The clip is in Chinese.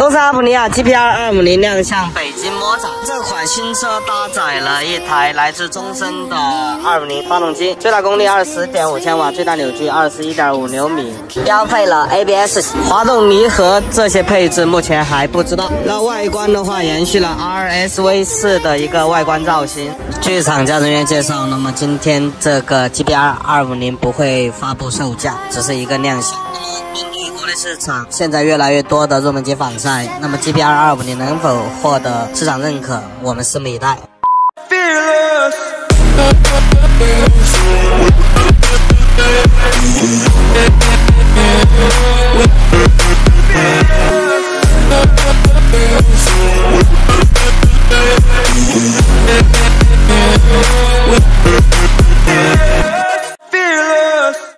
中山阿普利亚 GPR 二五零亮相北京摸展，这款新车搭载了一台来自宗申的二五零发动机，最大功率二十点五千瓦，最大扭矩二十一点五牛米，标配了 ABS、滑动离合这些配置目前还不知道。那外观的话，延续了 RSV 四的一个外观造型。据厂家人员介绍，那么今天这个 GPR 二五零不会发布售价，只是一个亮相。那么国内市场现在越来越多的入门级仿赛，那么 GBR 二五零能否获得市场认可，我们拭目以待。Fearless.